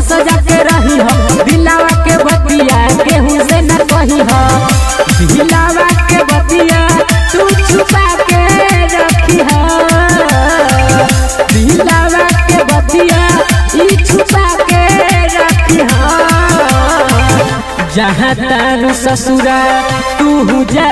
सजा के रही हो। दिलावा के बतिया केहू से न कही हो। दिलावा के बतिया, तू छुपा के रखी हो। दिलावा के बतिया, ई छुपा के रखी हो। जहाँ तारू ससुरा, तू जा।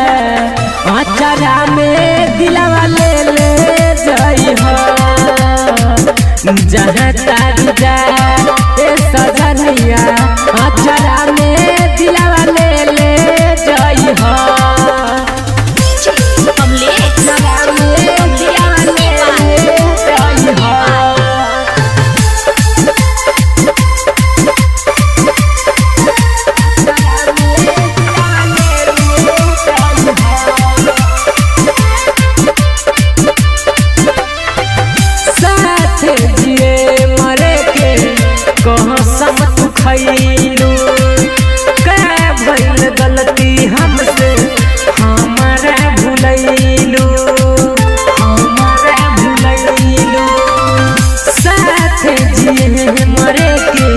जिए मरे के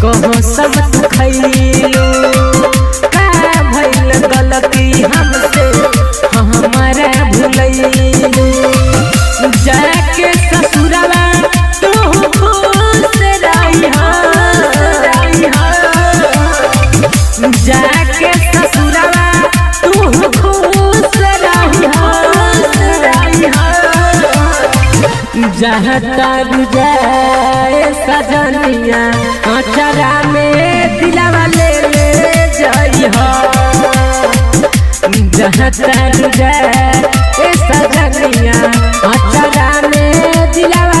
कहो सब तू जहाँ तर जाए सजनिया अचरा में दिलावा ले ले हो। जहाँ तर जाए सजनिया अचरा में दिलावा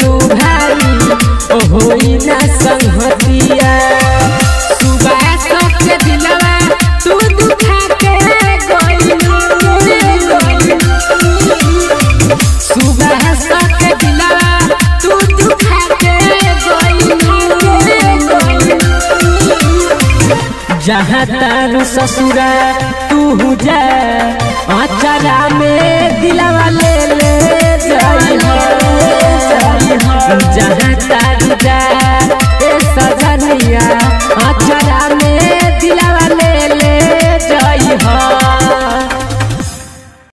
जहाँ तारू ससुरा तू जा। अचरा अच्छा में दिलावा ले ले जहाँ तारू जा सजनिया